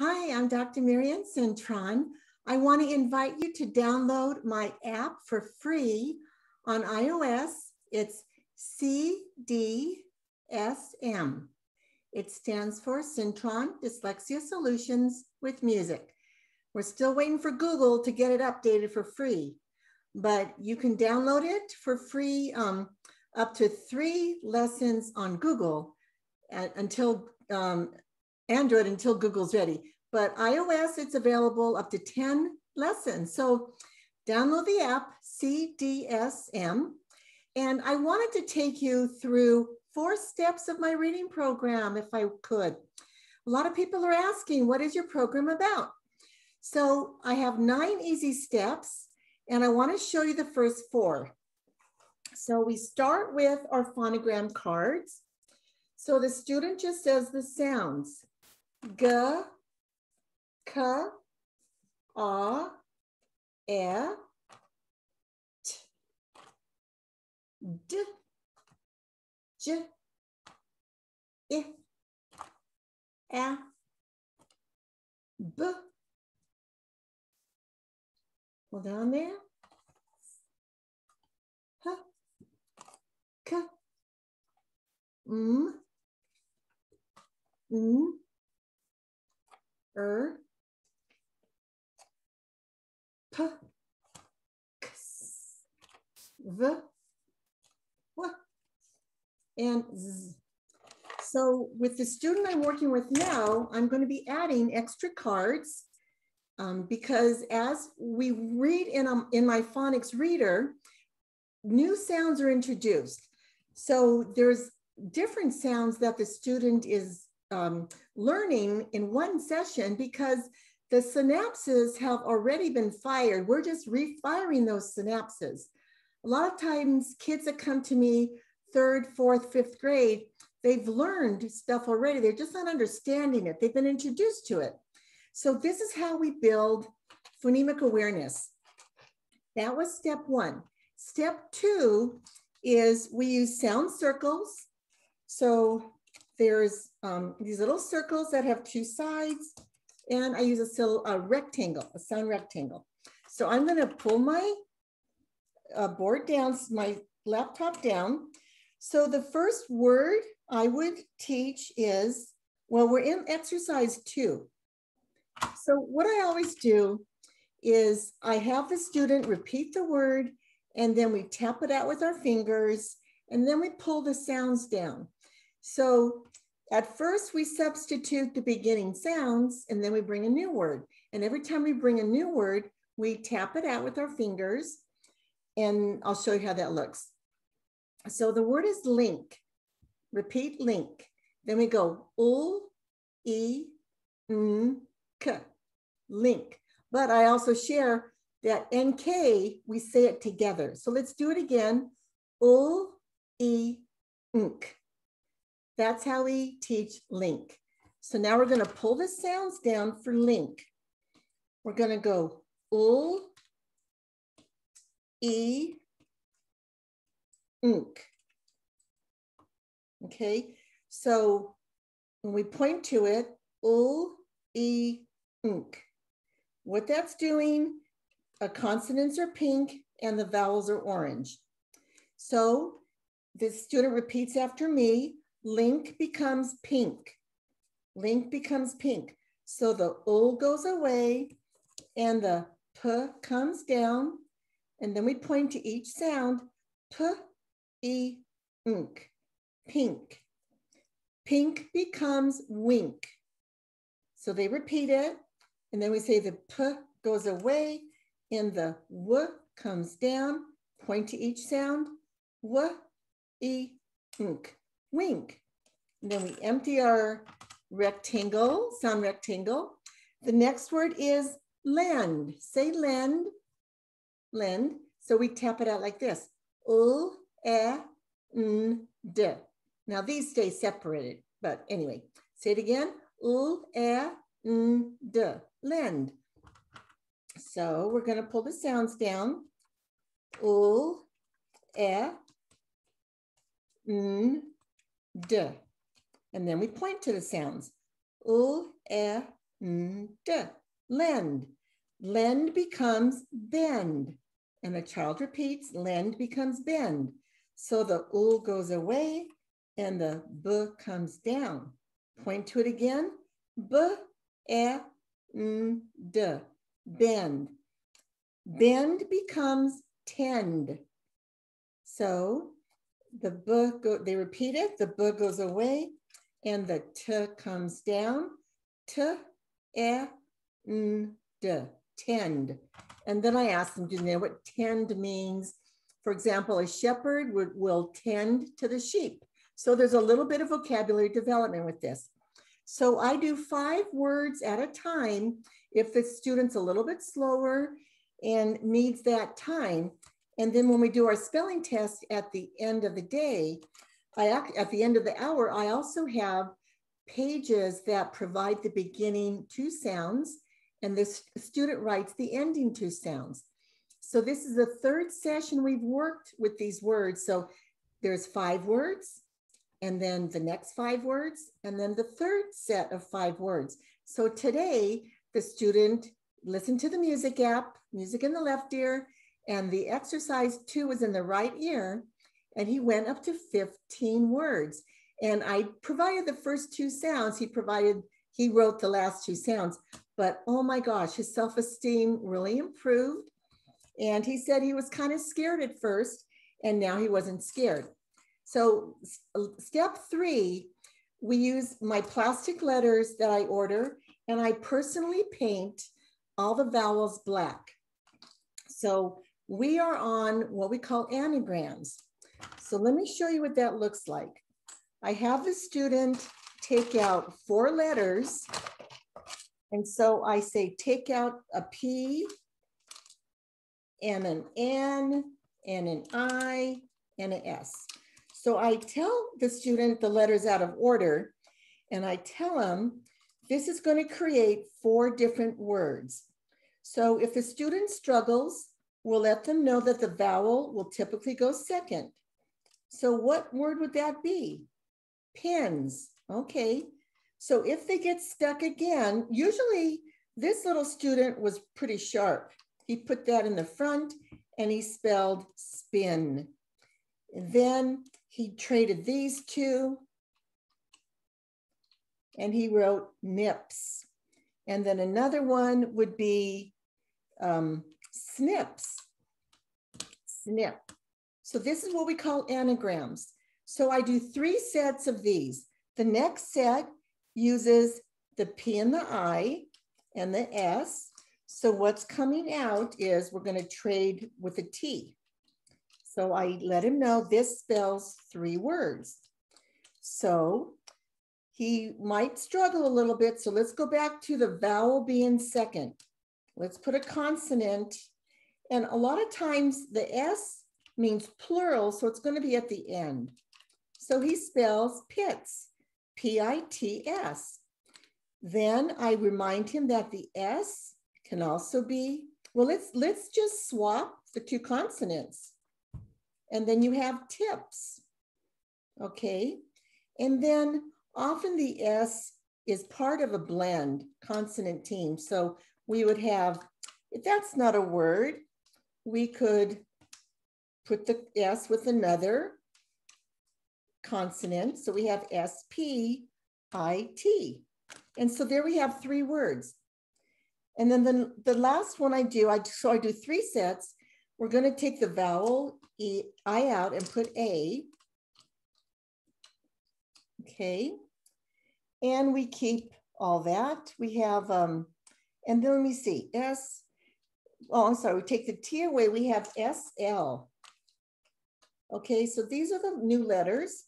Hi, I'm Dr. Marianne Cintron. I want to invite you to download my app for free on iOS. It's CDSM. It stands for Cintron Dyslexia Solutions with Music. We're still waiting for Google to get it updated for free, but you can download it for free um, up to three lessons on Google at, until um, Android until Google's ready. But iOS, it's available up to 10 lessons. So download the app, CDSM. And I wanted to take you through four steps of my reading program, if I could. A lot of people are asking, what is your program about? So I have nine easy steps, and I want to show you the first four. So we start with our phonogram cards. So the student just says the sounds. G, K, A, E, T, D, J, I, A, B. Hold on there. H, K, M, N, er, p, x, v, w, and z. So with the student I'm working with now, I'm going to be adding extra cards um, because as we read in, um, in my phonics reader, new sounds are introduced. So there's different sounds that the student is um, learning in one session because the synapses have already been fired. We're just refiring those synapses. A lot of times kids that come to me third, fourth, fifth grade, they've learned stuff already. They're just not understanding it. They've been introduced to it. So this is how we build phonemic awareness. That was step one. Step two is we use sound circles. So there's um, these little circles that have two sides and I use a, a rectangle, a sound rectangle. So I'm gonna pull my uh, board down, my laptop down. So the first word I would teach is, well, we're in exercise two. So what I always do is I have the student repeat the word and then we tap it out with our fingers and then we pull the sounds down. So at first, we substitute the beginning sounds and then we bring a new word. And every time we bring a new word, we tap it out with our fingers. And I'll show you how that looks. So the word is link. Repeat link. Then we go ul, e, n, k, link. But I also share that nk, we say it together. So let's do it again. Ul, e, nk. That's how we teach link. So now we're gonna pull the sounds down for link. We're gonna go ul, e, unk. Okay, so when we point to it, ul, e, unk. What that's doing, a consonants are pink and the vowels are orange. So the student repeats after me, link becomes pink. Link becomes pink. So the ul goes away and the p comes down. And then we point to each sound, p, e, unk, pink. Pink becomes wink. So they repeat it. And then we say the p goes away and the w comes down. Point to each sound, w, e, unk wink. And then we empty our rectangle, sound rectangle. The next word is lend. Say lend, lend. So we tap it out like this. Ul, e, n, d. Now these stay separated, but anyway, say it again. Ul, e, n, d, lend. So we're gonna pull the sounds down. Ul, e, n, d. And then we point to the sounds. U, e, n, d, lend. Lend becomes bend. And the child repeats, lend becomes bend. So the u goes away and the b comes down. Point to it again. B, e, n, d, bend. Bend becomes tend. So the b, go, they repeat it, the b goes away and the t comes down. T, e, n, d, tend. And then I ask them, do you know what tend means? For example, a shepherd would, will tend to the sheep. So there's a little bit of vocabulary development with this. So I do five words at a time if the student's a little bit slower and needs that time. And then when we do our spelling test at the end of the day, I at the end of the hour, I also have pages that provide the beginning two sounds and the student writes the ending two sounds. So this is the third session we've worked with these words. So there's five words, and then the next five words, and then the third set of five words. So today, the student listened to the music app, music in the left ear, and the exercise two was in the right ear, and he went up to 15 words. And I provided the first two sounds. He provided, he wrote the last two sounds, but oh my gosh, his self-esteem really improved. And he said he was kind of scared at first, and now he wasn't scared. So step three, we use my plastic letters that I order, and I personally paint all the vowels black. So we are on what we call anagrams. So let me show you what that looks like. I have the student take out four letters. And so I say, take out a P and an N and an I and an S. So I tell the student the letters out of order and I tell them this is going to create four different words. So if the student struggles, we'll let them know that the vowel will typically go second. So what word would that be? Pins. Okay. So if they get stuck again, usually this little student was pretty sharp. He put that in the front and he spelled spin. And then he traded these two and he wrote nips. And then another one would be um, snips, snip. So this is what we call anagrams. So I do three sets of these. The next set uses the P and the I and the S. So what's coming out is we're gonna trade with a T. So I let him know this spells three words. So he might struggle a little bit. So let's go back to the vowel being second. Let's put a consonant. And a lot of times the S means plural, so it's going to be at the end. So he spells pits, P-I-T-S. Then I remind him that the S can also be, well, let's, let's just swap the two consonants. And then you have tips, okay? And then often the S is part of a blend consonant team. So we would have, if that's not a word, we could put the S with another consonant. So we have S-P-I-T. And so there we have three words. And then the, the last one I do, I so I do three sets. We're going to take the vowel e, I out and put A. Okay. And we keep all that. We have, um, and then let me see, S, oh, I'm sorry, we take the T away, we have SL. Okay, so these are the new letters.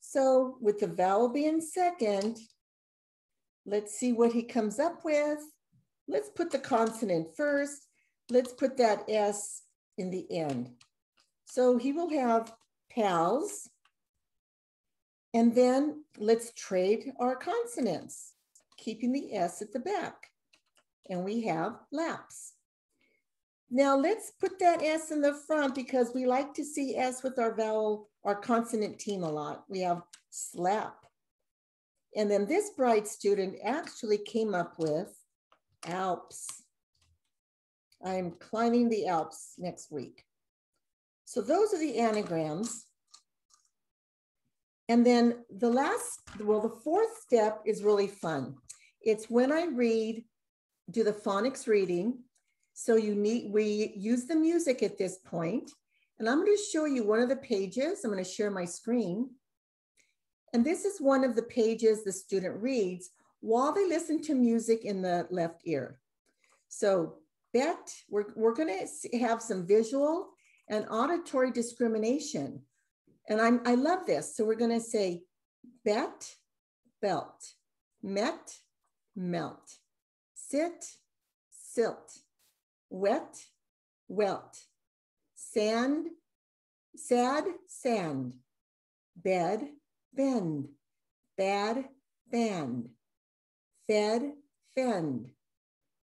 So with the vowel being second, let's see what he comes up with. Let's put the consonant first. Let's put that S in the end. So he will have pals. And then let's trade our consonants, keeping the S at the back. And we have laps. Now let's put that S in the front because we like to see S with our vowel, our consonant team a lot. We have slap, And then this bright student actually came up with Alps. I'm climbing the Alps next week. So those are the anagrams. And then the last, well, the fourth step is really fun. It's when I read, do the phonics reading. So you need, we use the music at this point. And I'm going to show you one of the pages. I'm going to share my screen. And this is one of the pages the student reads while they listen to music in the left ear. So bet, we're, we're gonna have some visual and auditory discrimination. And I'm, I love this. So we're gonna say bet, belt, met, melt, sit, silt, wet, welt, sand, sad, sand, bed, bend, bad, band, fed, fend,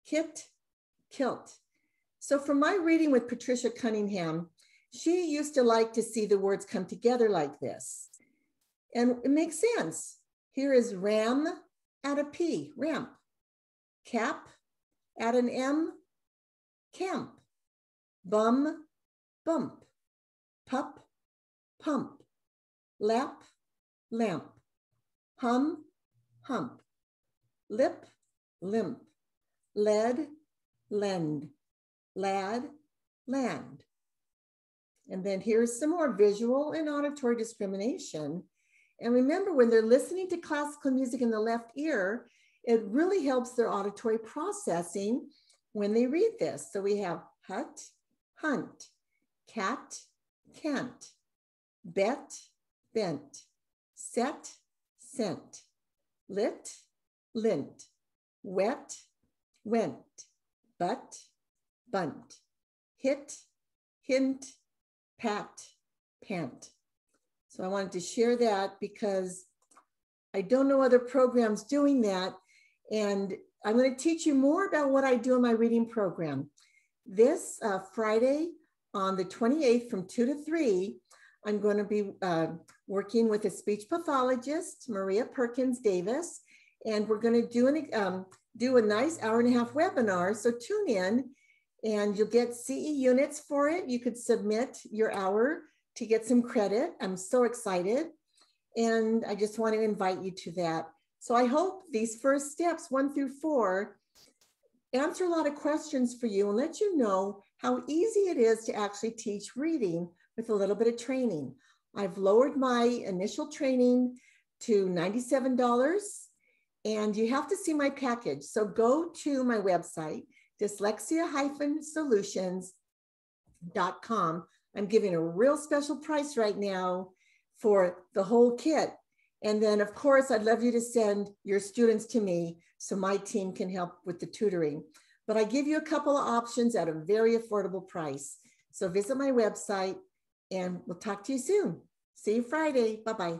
kit, kilt. So from my reading with Patricia Cunningham, she used to like to see the words come together like this. And it makes sense. Here is ram at a P, ramp. Cap at an M, camp. Bum, bump. Pup, pump. Lap, lamp, hum, hump, lip, limp, lead, lend, lad, land. And then here's some more visual and auditory discrimination. And remember, when they're listening to classical music in the left ear, it really helps their auditory processing when they read this. So we have hut, hunt, cat, can't, bet, bent, set, sent, lit, lint, wet, went, but, bunt, hit, hint, pat, pant. So I wanted to share that because I don't know other programs doing that. And I'm going to teach you more about what I do in my reading program. This uh, Friday on the 28th from 2 to 3, I'm going to be uh, working with a speech pathologist, Maria Perkins Davis, and we're going to do an um, do a nice hour and a half webinar. So tune in, and you'll get CE units for it. You could submit your hour to get some credit. I'm so excited, and I just want to invite you to that. So I hope these first steps, one through four, answer a lot of questions for you and let you know how easy it is to actually teach reading with a little bit of training. I've lowered my initial training to $97 and you have to see my package. So go to my website, dyslexia-solutions.com. I'm giving a real special price right now for the whole kit. And then of course, I'd love you to send your students to me so my team can help with the tutoring. But I give you a couple of options at a very affordable price. So visit my website, and we'll talk to you soon. See you Friday. Bye bye.